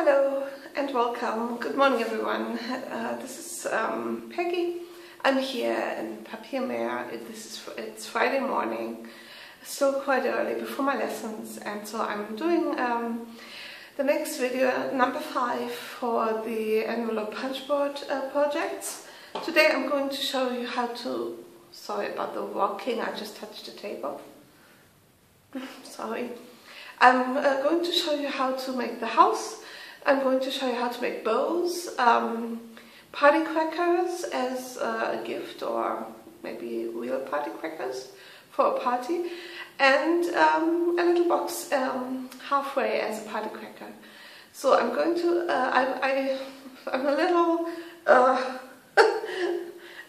Hello and welcome. Good morning everyone. Uh, this is um, Peggy. I'm here in Papiermeer. It, this is it's Friday morning, still quite early before my lessons, and so I'm doing um, the next video, number five, for the envelope punchboard uh, projects. Today I'm going to show you how to. Sorry about the walking. I just touched the table. sorry. I'm uh, going to show you how to make the house I'm going to show you how to make bows, um, party crackers as a gift or maybe real party crackers for a party and um, a little box um, halfway as a party cracker. So I'm going to, uh, I, I, I'm a little, uh,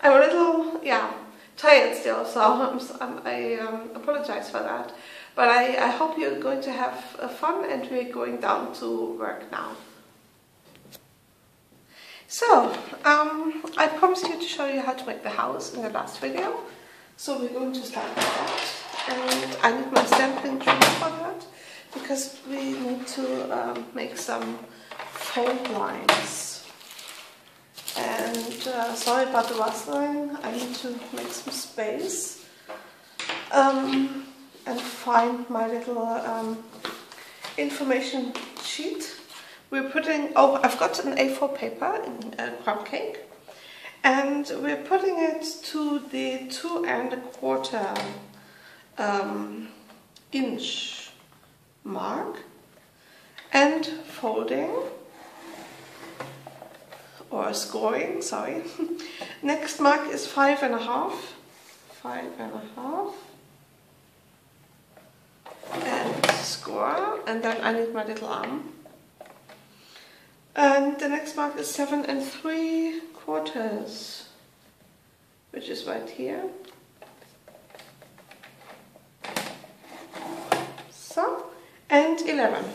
I'm a little, yeah, tired still, so I'm, I'm, um, apologize for that. But I, I hope you're going to have fun and we're going down to work now. So, um, I promised you to show you how to make the house in the last video. So we're going to start with that. And I need my Stampin' Trimmer for that because we need to um, make some fold lines. And uh, sorry about the rustling, I need to make some space um, and find my little um, information sheet. We're putting, oh, I've got an A4 paper in a crumb cake, and we're putting it to the two and a quarter um, inch mark and folding or scoring, sorry. Next mark is five and a half, five and a half, and score, and then I need my little arm. And the next mark is seven and three quarters, which is right here. So, and 11.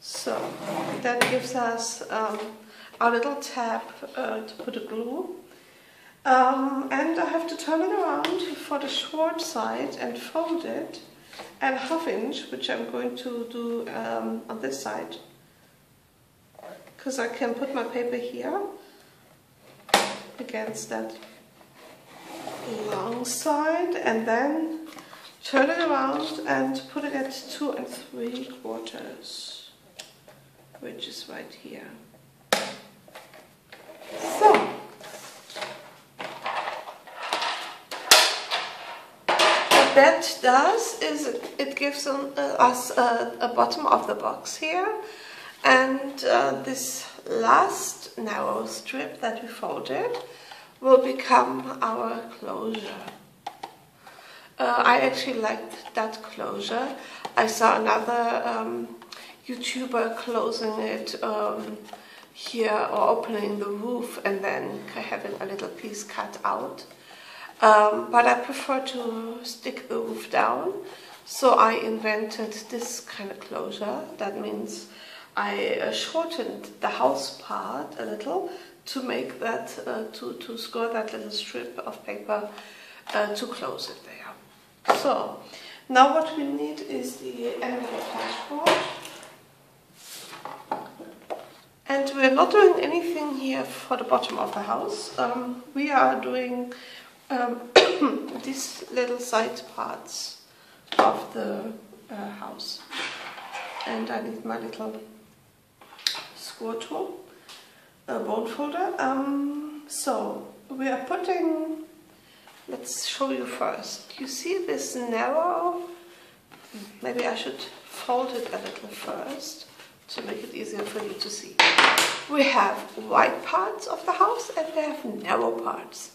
So, that gives us um, little tab uh, to put a glue. Um, and I have to turn it around for the short side and fold it and half inch, which I'm going to do um, on this side, because I can put my paper here against that long side and then turn it around and put it at two and three quarters, which is right here. That does is it, gives uh, us a, a, bottom of the box here and uh, this last narrow strip that we folded will become our closure. Uh, I actually liked that closure. I saw another um, YouTuber closing it um, here or opening the roof and then having a little piece cut out. Um, but I prefer to stick the roof down. So I invented this kind of closure. That means I uh, shortened the house part a little to make that, uh, to, to score that little strip of paper uh, to close it there. So now what we need is the envelope punchboard. And we're not doing anything here for the bottom of the house. Um, we are doing um, these little side parts of the uh, house. And I need my little score tool, a bone folder. Um, so we are putting, let's show you first. You see this narrow, maybe I should fold it a little first to make it easier for you to see. We have wide parts of the house and we have narrow parts.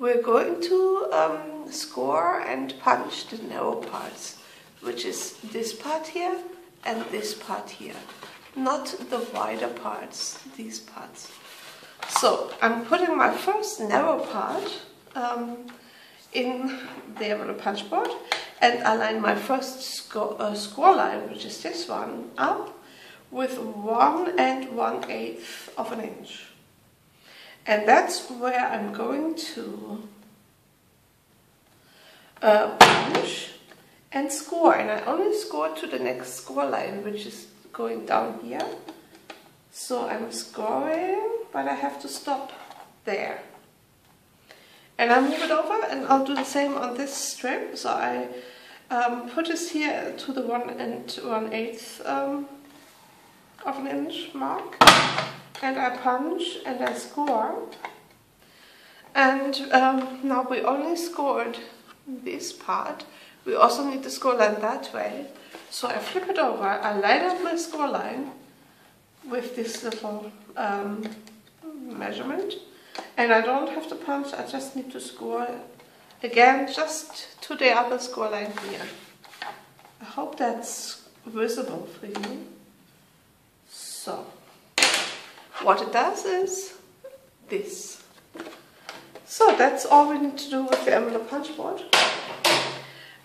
We're going to um, score and punch the narrow parts, which is this part here and this part here, not the wider parts, these parts. So I'm putting my first narrow part um, in the envelope punch board and I line my first score, uh, score line, which is this one, up with one and one eighth of an inch. And that's where I'm going to uh, punch and score. And I only score to the next score line, which is going down here. So I'm scoring, but I have to stop there. And I move it over and I'll do the same on this strip. So I um, put this here to the one and one eighth um, of an inch mark and I punch and I score. And um, now we only scored this part. We also need the score line that way. So I flip it over I line up my score line with this little um, measurement. And I don't have to punch I just need to score again just to the other score line here. I hope that's visible for you. So what it does is this. So that's all we need to do with the envelope punch board.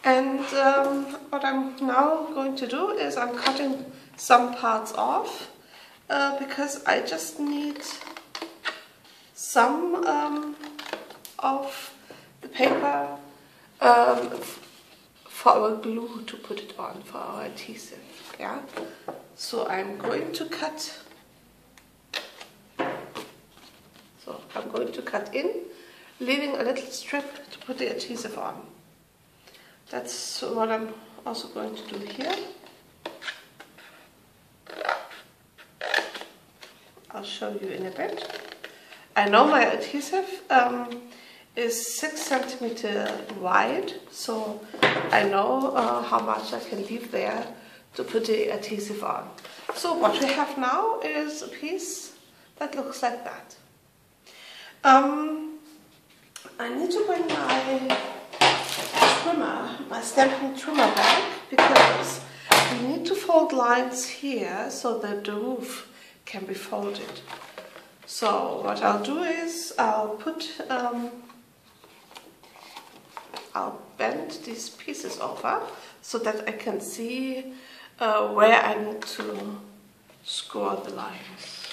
And um, what I'm now going to do is I'm cutting some parts off uh, because I just need some um, of the paper um, for our glue to put it on, for our adhesive. Yeah. So I'm going to cut So I'm going to cut in, leaving a little strip to put the adhesive on. That's what I'm also going to do here. I'll show you in a bit. I know my adhesive um, is 6 centimeter wide, so I know uh, how much I can leave there to put the adhesive on. So what we have now is a piece that looks like that. Um, I need to bring my trimmer, my Stampin' Trimmer back because we need to fold lines here so that the roof can be folded. So what I'll do is I'll put, um, I'll bend these pieces over so that I can see uh, where I need to score the lines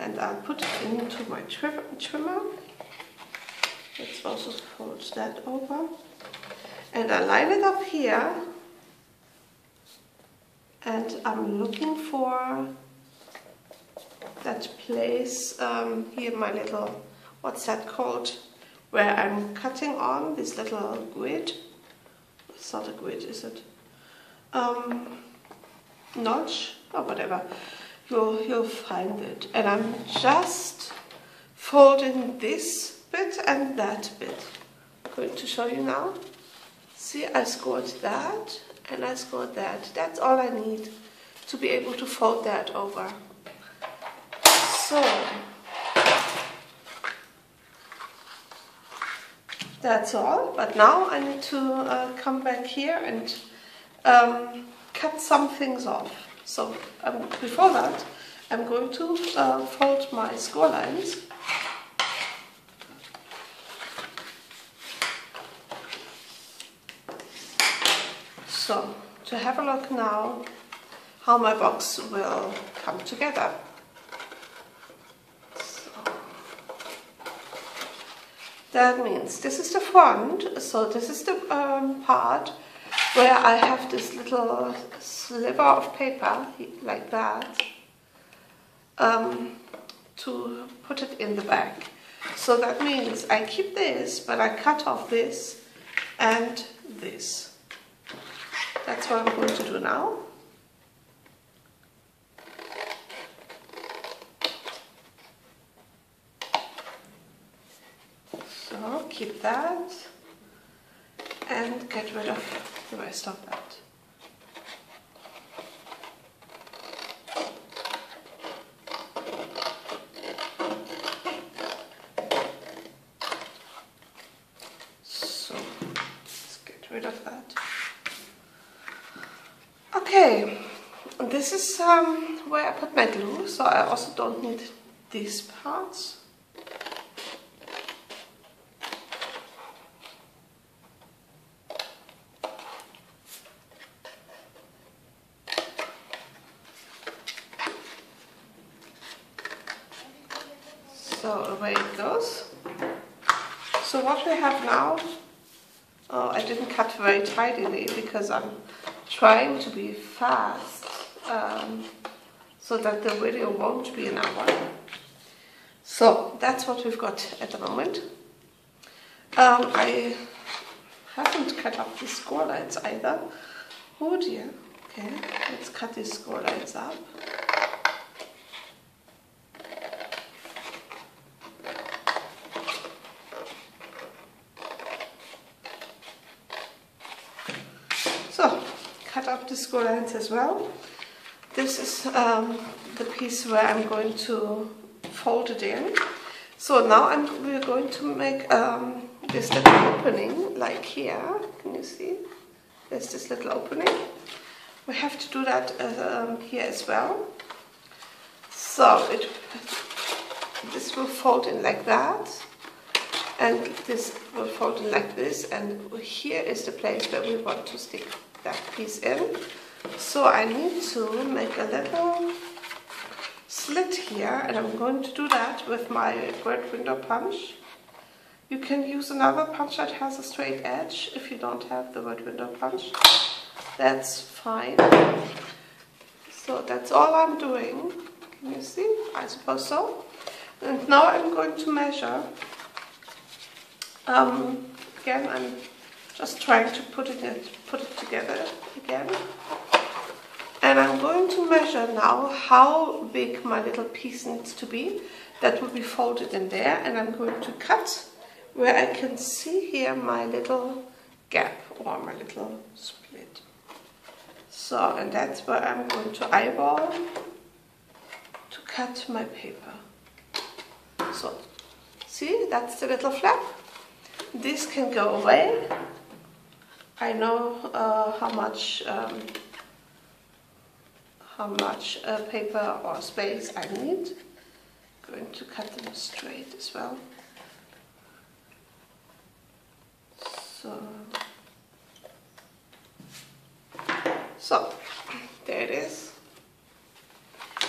and I'll put it into my trimmer. Let's also fold that over. And I line it up here and I'm looking for that place um, here, my little, what's that called, where I'm cutting on this little grid. It's not a grid, is it? Um, notch or whatever you'll, you'll find it. And I'm just folding this bit and that bit. I'm going to show you now. See, I scored that and I scored that. That's all I need to be able to fold that over. So, that's all. But now I need to uh, come back here and um, cut some things off. So um, before that, I'm going to uh, fold my score lines. So, to have a look now how my box will come together. That means this is the front, so this is the um, part where I have this little sliver of paper like that um, to put it in the bag. So that means I keep this, but I cut off this and this. That's what I'm going to do now. So keep that and get rid of the I stop that. So let's get rid of that. Okay, this is um, where I put my glue, so I also don't need these parts. So what we have now Oh, I didn't cut very tidily because I'm trying to be fast um, so that the video won't be an hour. So that's what we've got at the moment. Um, I haven't cut up the score lights either. Oh dear. Okay, let's cut these score lights up. So, lines as well. This is um, the piece where I'm going to fold it in. So now I'm, we're going to make um, this little opening, like here. Can you see? There's this little opening. We have to do that uh, um, here as well. So it, this will fold in like that and this will fold in like this and here is the place where we want to stick that piece in. So I need to make a little slit here and I'm going to do that with my word window punch. You can use another punch that has a straight edge if you don't have the word window punch. That's fine. So that's all I'm doing. Can you see? I suppose so. And now I'm going to measure. Um, again, I'm just trying to put it put it together again. And I'm going to measure now how big my little piece needs to be. That will be folded in there and I'm going to cut where I can see here my little gap or my little split. So, and that's where I'm going to eyeball to cut my paper. So, see, that's the little flap. This can go away. I know uh, how much um, how much uh, paper or space I need. I'm going to cut them straight as well. So, so there it is.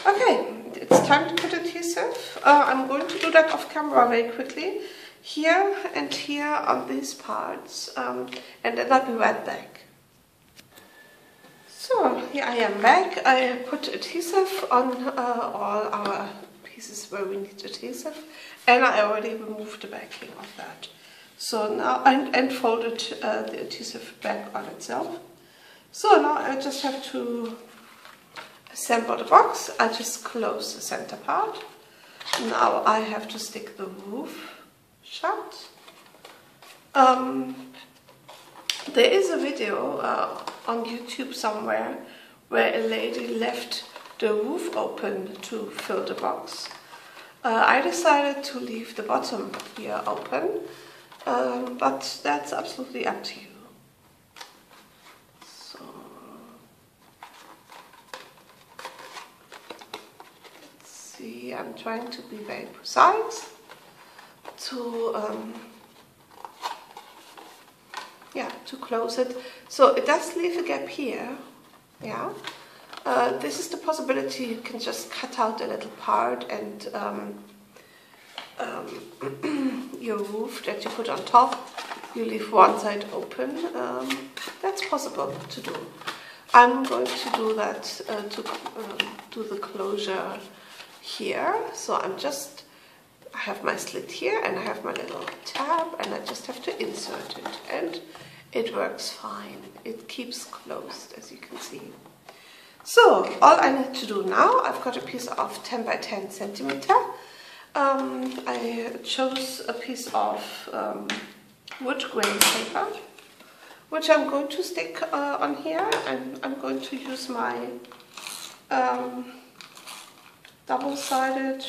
Okay, it's time to put adhesive. Uh, I'm going to do that off camera very quickly. Here and here on these parts, um, and then I'll be right back. So here I am back. I put adhesive on uh, all our pieces where we need adhesive, and I already removed the backing of that. So now, and, and folded uh, the adhesive back on itself. So now I just have to assemble the box. I just close the center part. Now I have to stick the roof shut. Um, there is a video uh, on YouTube somewhere where a lady left the roof open to fill the box. Uh, I decided to leave the bottom here open um, but that's absolutely up to you. So, let's see, I'm trying to be very precise to, um, yeah, to close it. So it does leave a gap here, yeah. Uh, this is the possibility you can just cut out a little part and um, um, your roof that you put on top, you leave one side open. Um, that's possible to do. I'm going to do that uh, to um, do the closure here. So I'm just, I have my slit here and I have my little tab and I just have to insert it and it works fine. It keeps closed as you can see. So all I need to do now, I've got a piece of 10 by 10 centimeter um, I chose a piece of um, wood grain paper, which I'm going to stick uh, on here, and I'm going to use my um, double-sided,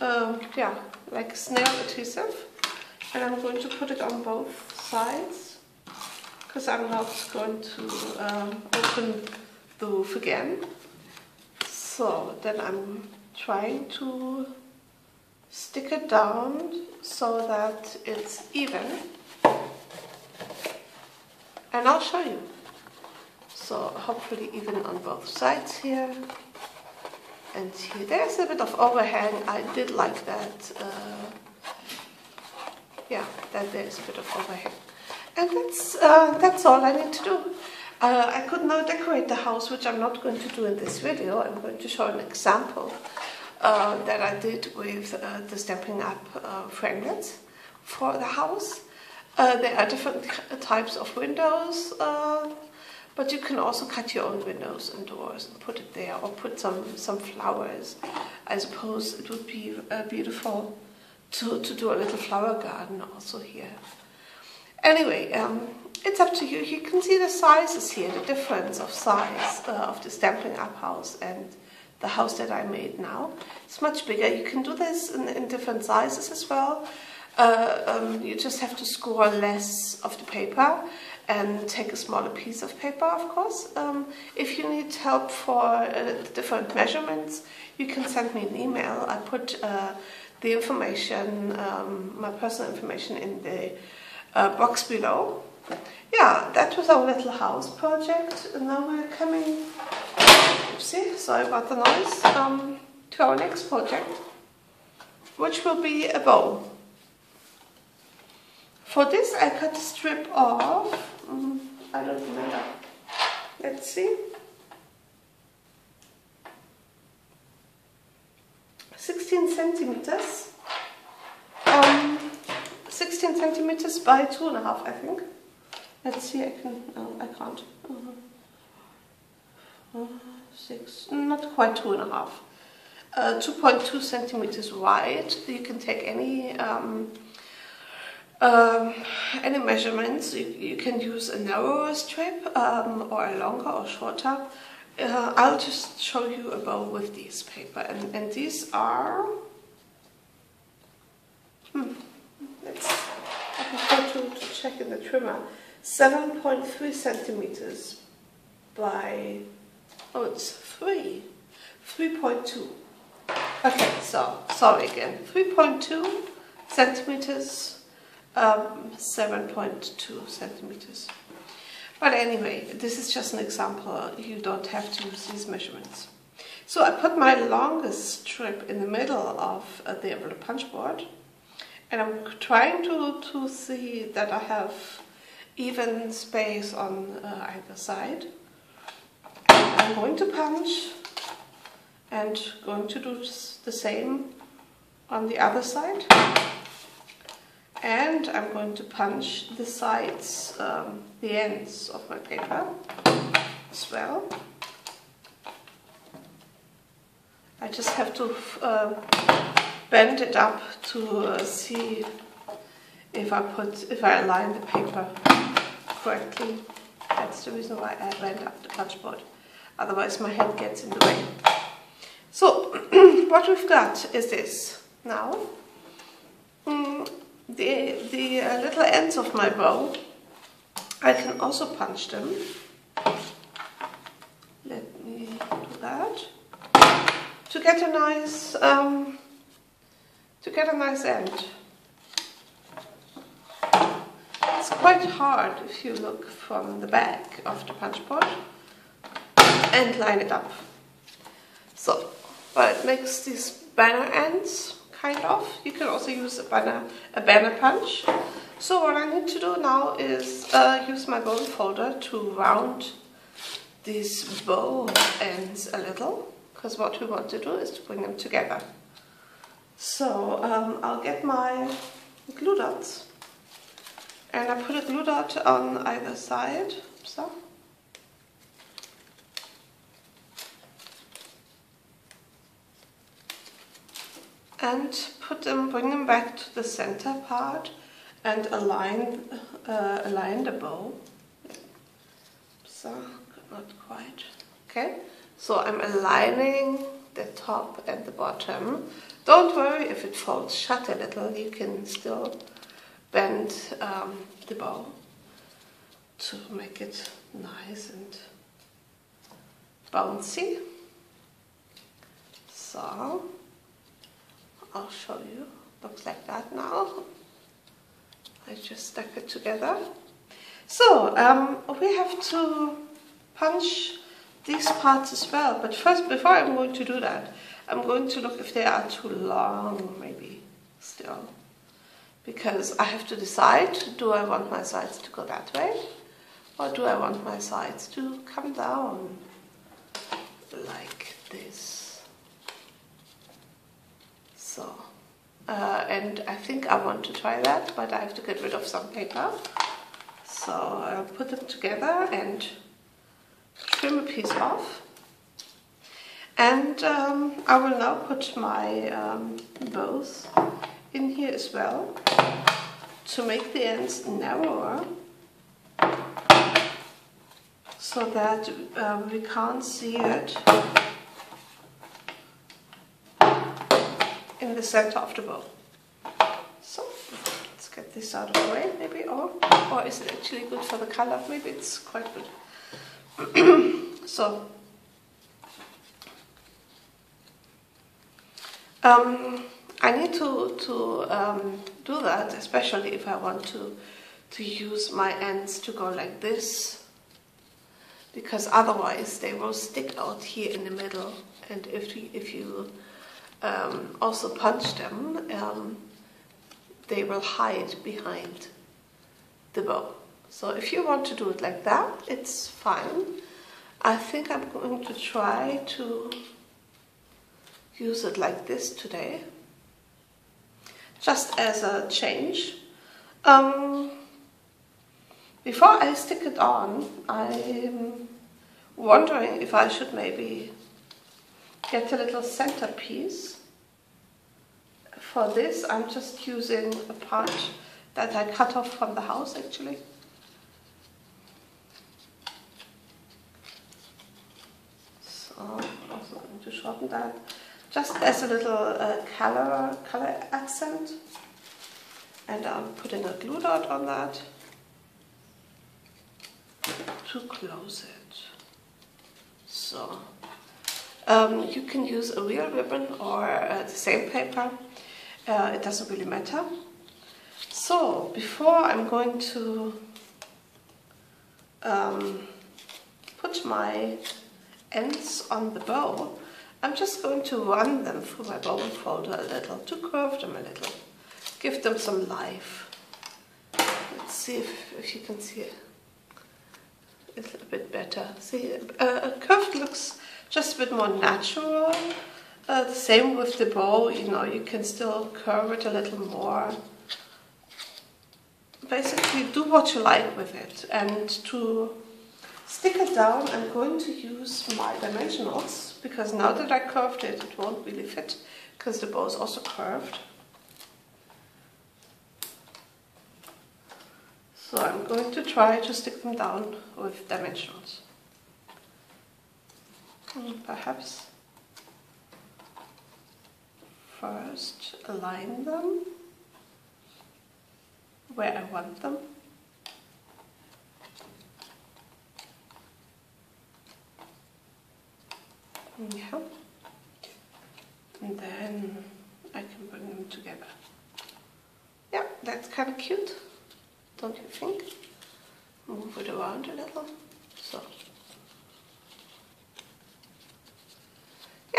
uh, yeah, like snail adhesive, and I'm going to put it on both sides, because I'm not going to um, open the roof again. So then I'm trying to stick it down so that it's even. And I'll show you. So hopefully even on both sides here and here there's a bit of overhang I did like that uh, yeah that there's a bit of overhang And that's, uh, that's all I need to do. Uh, I could now decorate the house, which I'm not going to do in this video. I'm going to show an example uh, that I did with uh, the Stampin' Up uh, for the house. Uh, there are different types of windows, but you can also cut your own windows and doors and put it there, or put some, some flowers. I suppose it would be beautiful to, to do a little flower garden also here. Anyway, um, it's up to you. You can see the sizes here, the difference of size uh, of the Stampin' Up house and the house that I made now. It's much bigger. You can do this in, in different sizes as well. Uh, um, you just have to score less of the paper and take a smaller piece of paper, of course. Um, if you need help for uh, different measurements, you can send me an email. I put uh, the information, um, my personal information in the uh, box below. Yeah, that was our little house project. And now we're coming, oopsie, sorry about the noise, um, to our next project, which will be a bow. For this I cut a strip off, um, I don't remember, let's see. 16 centimeters. Um, 16 centimeters by two and a half, I think. Let's see, I can, no, I can't. Uh, uh, six, not quite two and a half. Uh, 2.2 centimeters wide. You can take any um, um, any measurements. You, you, can use a narrower strip um, or a longer or shorter. Uh, I'll just show you a bow with these paper, and, and these are. Hmm, let's. I prefer to, to check in the trimmer. 7.3 centimeters by, oh, it's 3, 3.2. Okay, so, sorry again, 3.2 centimeters, um, 7.2 centimeters. But anyway, this is just an example. You don't have to use these measurements. So I put my longest strip in the middle of uh, the envelope punch board. And I'm trying to, to see that I have even space on uh, either side. And I'm going to punch and going to do the same on the other side. And I'm going to punch the sides, um, the ends of my paper as well. I just have to uh, bend it up to uh, see if I put, if I align the paper correctly. That's the reason why I bent up the punch board. Otherwise my head gets in the way. So, what we've got is this. Now, mm, the, the uh, little ends of my bow, I can also punch them. Let me do that. To get a nice, um, to get a nice end. It's quite hard if you look from the back of the punch board and line it up. So, but it makes these banner ends, kind of. You can also use a banner, a banner punch. So what I need to do now is uh, use my bone folder to round these bow ends a little, because what we want to do is to bring them together. So um, I'll get my glue dots and I put a glue dot on either side, so. And put them, bring them back to the center part and align, uh, align the bow. So, not quite. Okay, so I'm aligning the top and the bottom. Don't worry if it falls shut a little, you can still bend um, the bow to make it nice and bouncy. So I'll show you. Looks like that now. I just stuck it together. So um, we have to punch these parts as well. But first, before I'm going to do that, I'm going to look if they are too long, maybe still because I have to decide do I want my sides to go that way or do I want my sides to come down like this so uh, and I think I want to try that but I have to get rid of some paper. So I'll put them together and trim a piece off. And um, I will now put my um, bows in here as well to make the ends narrower so that uh, we can't see it in the center of the bow. So let's get this out of the way maybe or, or is it actually good for the color? Maybe it's quite good. so um, I need to, to um, do that, especially if I want to, to use my ends to go like this, because otherwise they will stick out here in the middle. And if you, if you um, also punch them, um, they will hide behind the bow. So if you want to do it like that, it's fine. I think I'm going to try to use it like this today just as a change. Um, before I stick it on, I'm wondering if I should maybe get a little centerpiece. For this, I'm just using a part that I cut off from the house actually. So, I'm also going to shorten that just as a little uh, color, color accent. And I'm putting a glue dot on that to close it. So um, you can use a real ribbon or uh, the same paper. Uh, it doesn't really matter. So before I'm going to um, put my ends on the bow, I'm just going to run them through my bone folder a little, to curve them a little, give them some life. Let's see if, if you can see it a little bit better. See, uh, a curve looks just a bit more natural. Uh, the same with the bow, you know, you can still curve it a little more. Basically, do what you like with it. And to stick it down, I'm going to use my dimensionals because now that I curved it, it won't really fit because the bow is also curved. So I'm going to try to stick them down with dimensionals. And perhaps first align them where I want them. Yeah. And then I can bring them together. Yeah, that's kind of cute, don't you think? Move it around a little. So.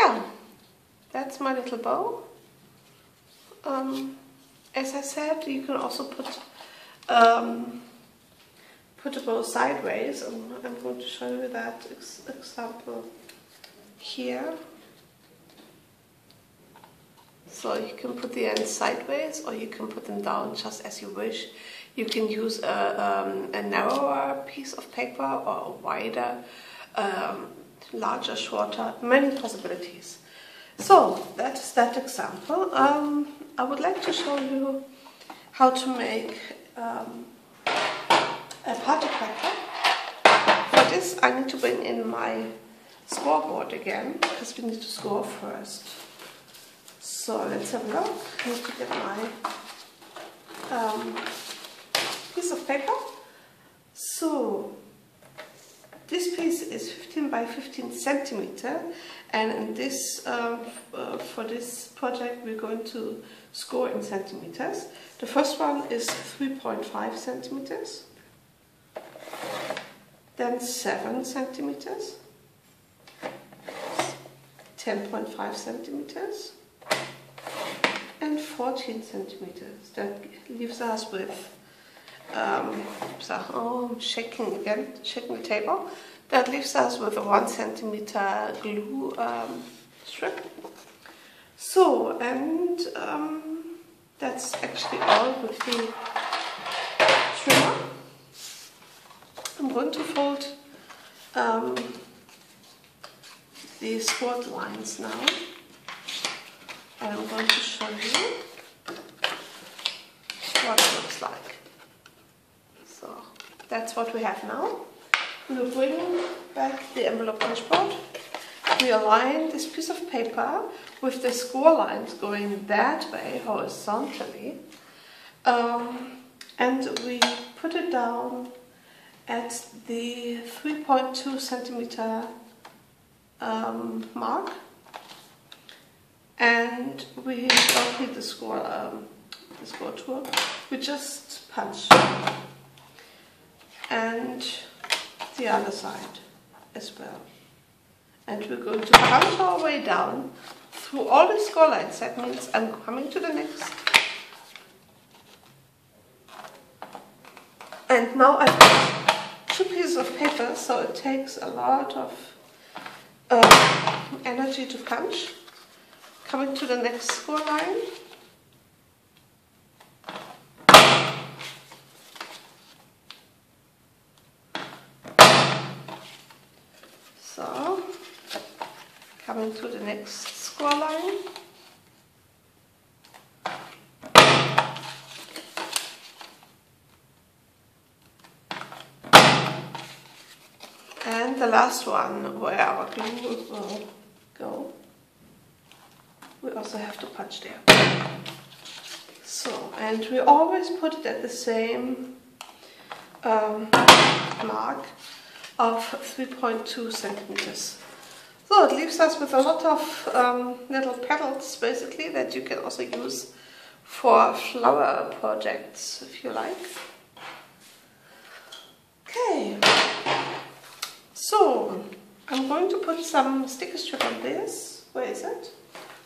Yeah, that's my little bow. Um, as I said, you can also put um, put a bow sideways. and I'm going to show you that ex example here. So you can put the ends sideways or you can put them down just as you wish. You can use a, um, a narrower piece of paper or a wider, um, larger, shorter, many possibilities. So that's that example. Um, I would like to show you how to make um, a party cracker. For this I need to bring in my scoreboard again because we need to score first. So let's have a look. I need to get my um, piece of paper. So this piece is 15 by 15 centimeter and this um, uh, for this project we're going to score in centimeters. The first one is 3.5 centimeters, then 7 centimeters, 10.5 centimeters and 14 centimeters. That leaves us with, um, so, oh, shaking again, shaking the table. That leaves us with a one centimeter glue um, strip. So, and um, that's actually all with the trimmer. I'm going to fold um, these squat lines now. I'm going to show you what it looks like. That's what we have now. We'll bring back the envelope punch board. We align this piece of paper with the score lines going that way horizontally. Um, and we put it down at the 3.2 centimeter um, mark and we don't need the score um, the score tool we just punch and the other side as well and we're going to punch our way down through all the score lines that means I'm coming to the next and now I've got two pieces of paper, so it takes a lot of uh, energy to punch. Coming to the next score line. So, coming to the next score line. And the last one where our glue will go, we also have to punch there. So, and we always put it at the same um, mark of 3.2 centimeters. So it leaves us with a lot of um, little petals basically that you can also use for flower projects if you like. Okay. So, I'm going to put some sticker strip on this. Where is it?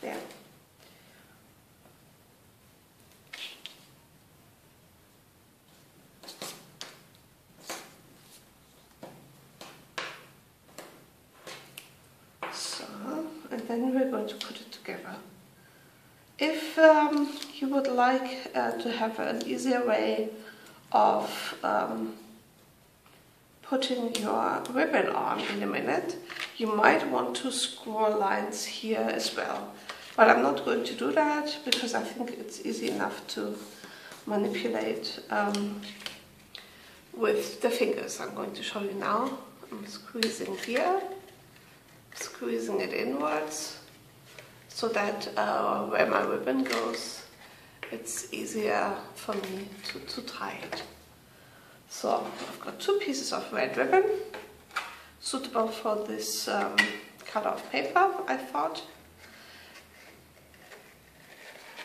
There. So, and then we're going to put it together. If um, you would like uh, to have an easier way of um, putting your ribbon on in a minute, you might want to score lines here as well. But I'm not going to do that because I think it's easy enough to manipulate um, with the fingers. I'm going to show you now. I'm squeezing here, squeezing it inwards so that uh, where my ribbon goes, it's easier for me to, to tie it. So I've got two pieces of red ribbon, suitable for this um, color paper, I thought.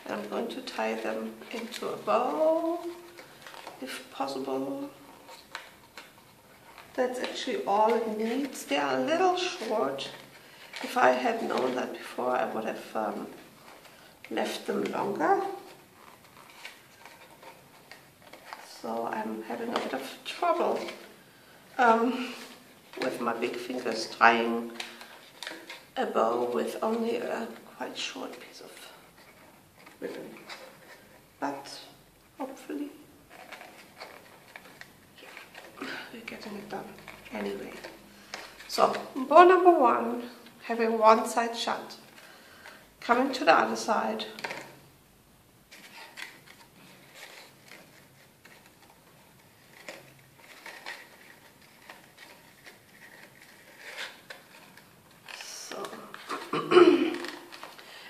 And I'm going to tie them into a bow, if possible. That's actually all it needs. They are a little short. If I had known that before, I would have um, left them longer. So I'm having a bit of trouble um, with my big fingers tying a bow with only a quite short piece of ribbon. But hopefully yeah, we're getting it done anyway. So bow number one, having one side shut, coming to the other side,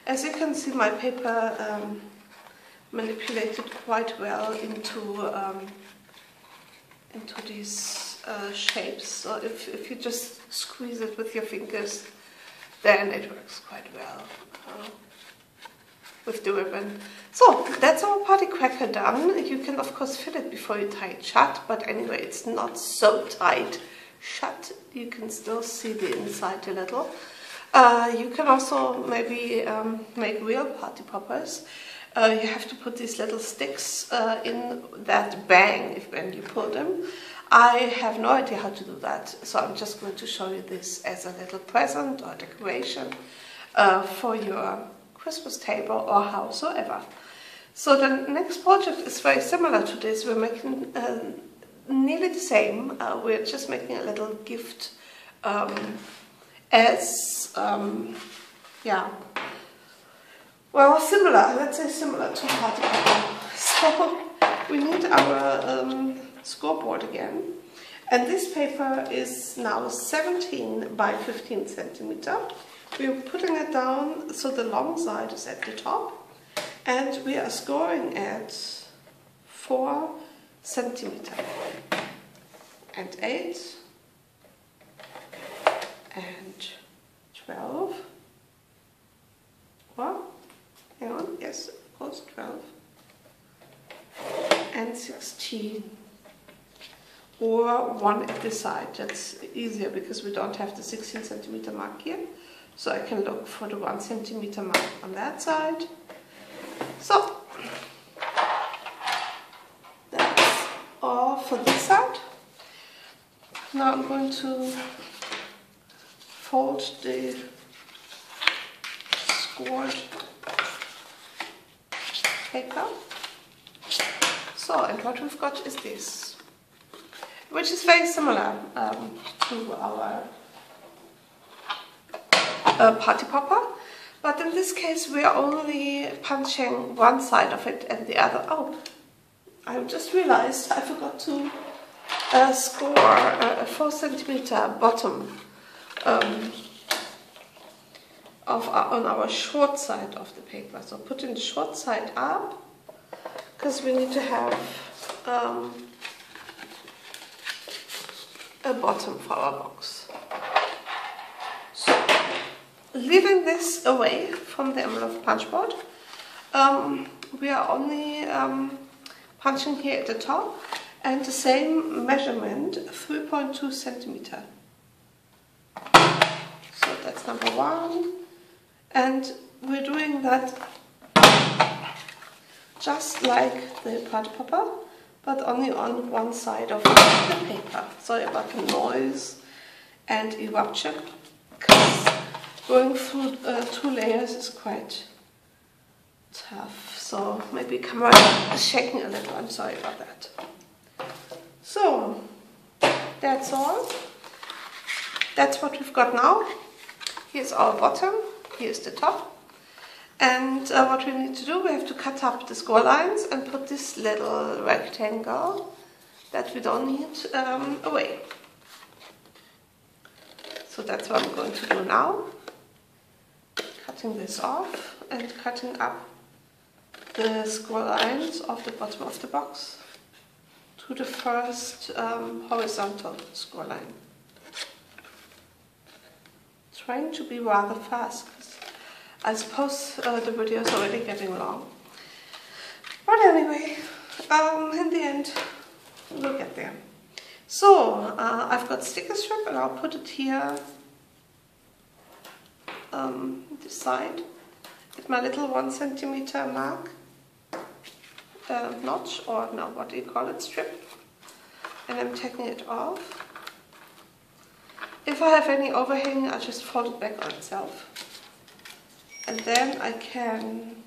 As you can see, my paper um, manipulated quite well into um, into these uh, shapes. So if, if you just squeeze it with your fingers, then it works quite well uh, with the ribbon. So that's our party cracker done. You can of course fill it before you tie it shut, but anyway, it's not so tight shut. You can still see the inside a little. Uh, you can also maybe um, make real party poppers. uh, you have to put these little sticks uh, in that bang if when you pull them. I have no idea how to do that, so I'm just going to show you this as a little present or decoration uh, for your Christmas table or howsoever. So the next project is very similar to this. We're making uh, nearly the same. We're just making a little gift um, as, um, yeah, well, similar, let's say similar to party popper. So we need our um, scoreboard again. And this paper is now 17 by 15 centimeter. We're putting it down so the long side is at the top. And we are scoring at 4 centimeter. And 8 and 12. What? hang on, yes, of course, 12 and 16 or one at the side. That's easier because we don't have the 16 centimeter mark here. So I can look for the one centimeter mark on that side. So that's all for this side. Now I'm going to fold the scored paper. So, and what we've got is this, which is very similar um, to our uh, party popper, but in this case we are only punching one side of it and the other. Oh, I just realized I forgot to uh, score a, a 4 centimeter bottom um, of our, on our short side of the paper. So putting the short side up because we need to have um, a bottom for our box. So leaving this away from the envelope punch board, um, we are only um, punching here at the top and the same measurement 3.2 centimeter. Number one and we're doing that just like the party popper, but only on one side of the paper. Sorry about the noise and eruption, because going through uh, two layers is quite tough. So maybe camera is shaking a little, I'm sorry about that. So, that's all. That's what we've got now. Here's our bottom here's the top. And uh, what we need to do, we have to cut up the score lines and put this little rectangle that we don't need um, away. So that's what I'm going to do now. Cutting this off and cutting up the score lines of the bottom of the box to the first um, horizontal score line. Trying to be rather fast I suppose uh, the video is already getting long. But anyway, um, in the end, we'll get there. So, uh, I've got sticker strip and I'll put it here um, this side at my little one centimeter mark uh, notch or no, what do you call it, strip. And I'm taking it off. If I have any overhang, I'll just fold it back on itself. And then I can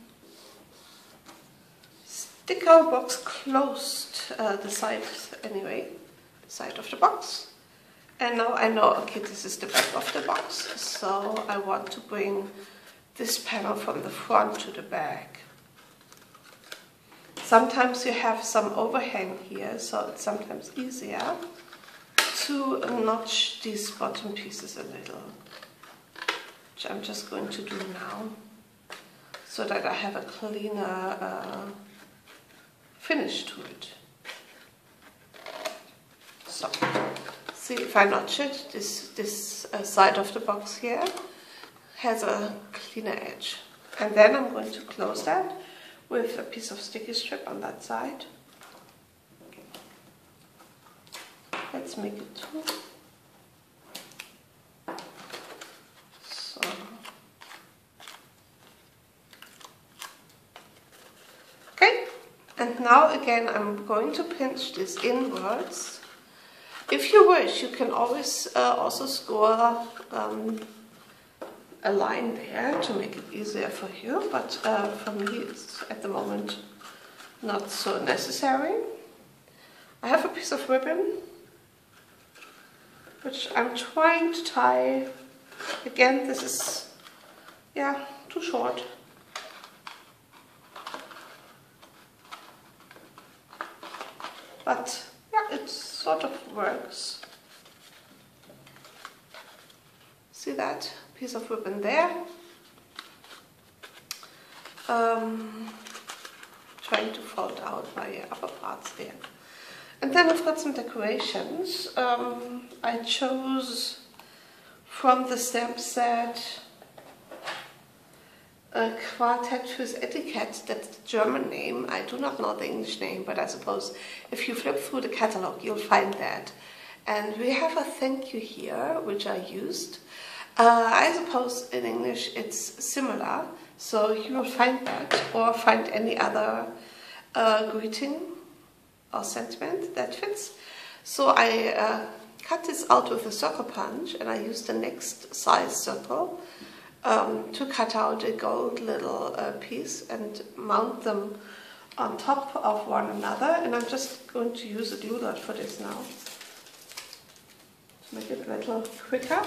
stick our box closed uh, the side anyway side of the box. And now I know okay this is the back of the box. So I want to bring this panel from the front to the back. Sometimes you have some overhang here so it's sometimes easier to notch these bottom pieces a little which I'm just going to do now so that I have a cleaner uh, finish to it. So, see if I notch it, this, this uh, side of the box here has a cleaner edge. And then I'm going to close that with a piece of sticky strip on that side. Let's make it two. And now again I'm going to pinch this inwards. If you wish, you can always uh, also score um, a line there to make it easier for you, but uh, for me it's at the moment not so necessary. I have a piece of ribbon which I'm trying to tie. Again, this is, yeah, too short. But yeah, it sort of works. See that piece of ribbon there? Um, trying to fold out my upper parts there. And then I've got some decorations. Um, I chose from the stamp set a Quartett fürs Etikett, that's the German name. I do not know the English name, but I suppose if you flip through the catalog, you'll find that. And we have a thank you here, which I used. Uh, I suppose in English it's similar, so you will find that or find any other uh, greeting or sentiment that fits. So I uh, cut this out with a circle punch and I used the next size circle um, to cut out a gold little uh, piece and mount them on top of one another and I'm just going to use a glue dot for this now to make it a little quicker.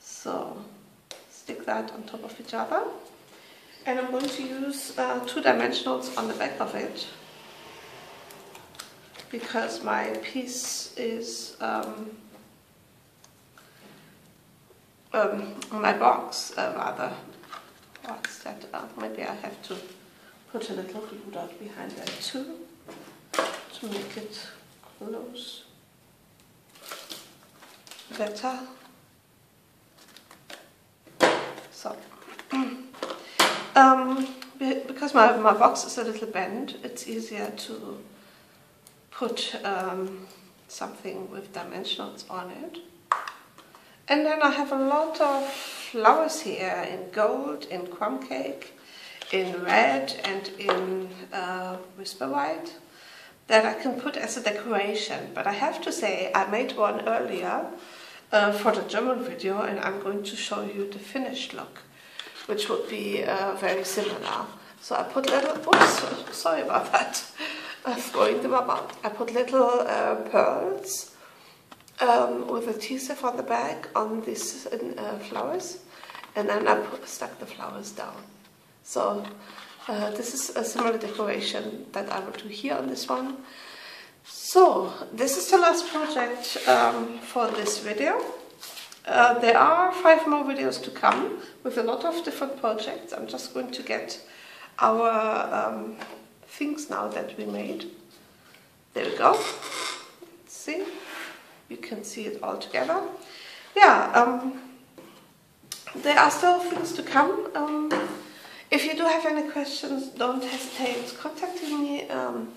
So stick that on top of each other and I'm going to use uh, two dimensionals on the back of it because my piece is um, um, my box uh, rather. What's that uh, maybe I have to put a little glue dot behind that too to make it close. Better. So um, because my, my box is a little bent it's easier to put um, something with dimensionals on it. And then I have a lot of flowers here in gold, in crumb cake, in red and in uh, whisper white that I can put as a decoration. But I have to say I made one earlier uh, for the German video and I'm going to show you the finished look which would be uh, very similar. So I put little, oops, sorry about that throwing them about. I put little uh, pearls um, with a adhesive on the back on these uh, flowers and then I put, stuck the flowers down. So uh, this is a similar decoration that I will do here on this one. So this is the last project um, for this video. Uh, there are five more videos to come with a lot of different projects. I'm just going to get our um, things now that we made. There we go. Let's see. You can see it all together. Yeah, um, there are still things to come. Um, if you do have any questions, don't hesitate contacting me. Um,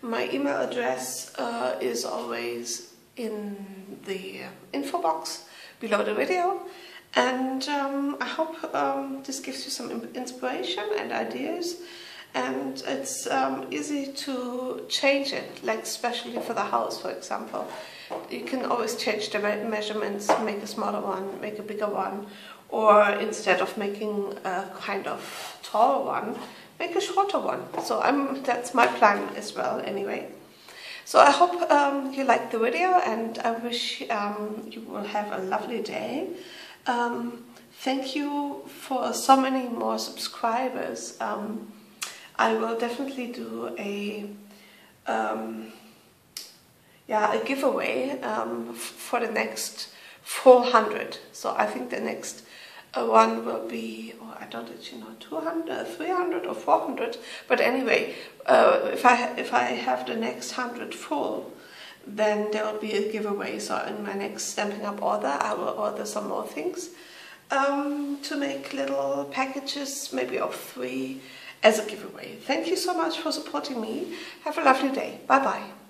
my email address uh, is always in the info box below the video. And um, I hope um, this gives you some inspiration and ideas and it's um, easy to change it, like especially for the house, for example. You can always change the measurements, make a smaller one, make a bigger one, or instead of making a kind of tall one, make a shorter one. So I'm, that's my plan as well anyway. So I hope um, you liked the video and I wish um, you will have a lovely day. Um, thank you for so many more subscribers. I will definitely do a um, yeah a giveaway um, for the next 400. So I think the next uh, one will be, oh, I don't actually know, 200, 300 or 400. But anyway, uh, if I if I have the next 100 full, then there will be a giveaway. So in my next Stampin' Up order, I will order some more things um, to make little packages, maybe of three as a giveaway. Thank you so much for supporting me. Have a lovely day. Bye bye.